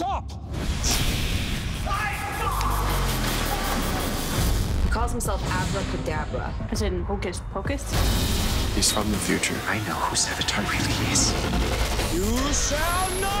Stop! He calls himself Abra Kadabra. As in hocus pocus? He's from the future. I know who Savitar really is. You shall not!